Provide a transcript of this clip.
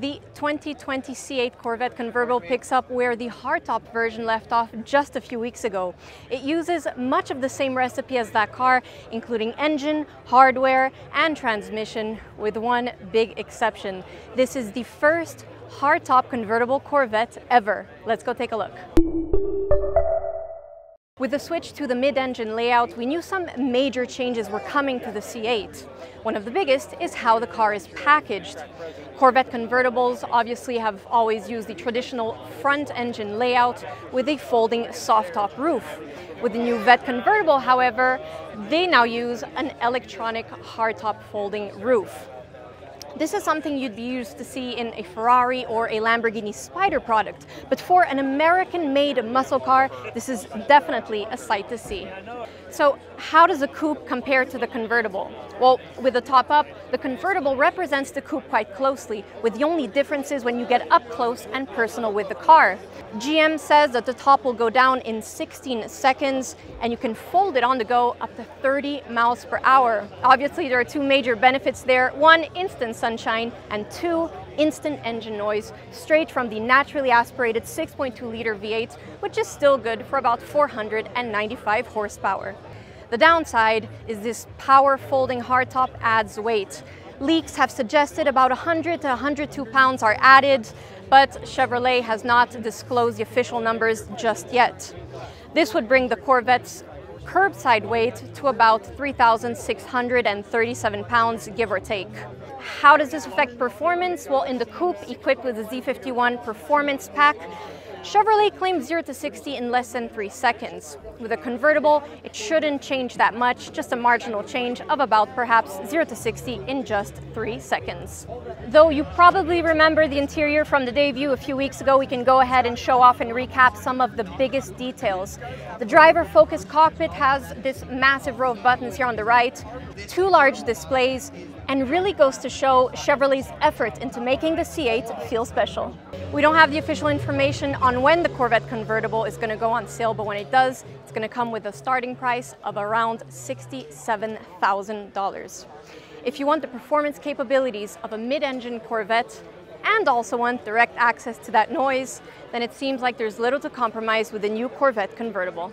The 2020 C8 Corvette convertible picks up where the hardtop version left off just a few weeks ago. It uses much of the same recipe as that car, including engine, hardware, and transmission, with one big exception. This is the first hardtop convertible Corvette ever. Let's go take a look. With the switch to the mid-engine layout, we knew some major changes were coming to the C8. One of the biggest is how the car is packaged. Corvette convertibles obviously have always used the traditional front engine layout with a folding soft top roof. With the new Vette convertible, however, they now use an electronic hardtop folding roof. This is something you'd be used to see in a Ferrari or a Lamborghini Spider product, but for an American-made muscle car, this is definitely a sight to see. So how does a coupe compare to the convertible? Well, with the top up, the convertible represents the coupe quite closely, with the only differences when you get up close and personal with the car. GM says that the top will go down in 16 seconds and you can fold it on the go up to 30 miles per hour. Obviously, there are two major benefits there. One, instant sunshine, and two, instant engine noise straight from the naturally aspirated 6.2 liter V8, which is still good for about 495 horsepower. The downside is this power folding hardtop adds weight. Leaks have suggested about 100 to 102 pounds are added, but Chevrolet has not disclosed the official numbers just yet. This would bring the Corvette's curbside weight to about 3,637 pounds, give or take. How does this affect performance? Well, in the coupe equipped with the Z51 Performance Pack, Chevrolet claims 0 to 60 in less than 3 seconds. With a convertible, it shouldn't change that much, just a marginal change of about perhaps 0 to 60 in just 3 seconds. Though you probably remember the interior from the debut a few weeks ago, we can go ahead and show off and recap some of the biggest details. The driver-focused cockpit has this massive row of buttons here on the right, two large displays, and really goes to show Chevrolet's effort into making the C8 feel special. We don't have the official information on when the Corvette convertible is going to go on sale, but when it does, it's going to come with a starting price of around $67,000. If you want the performance capabilities of a mid-engine Corvette and also want direct access to that noise, then it seems like there's little to compromise with the new Corvette convertible.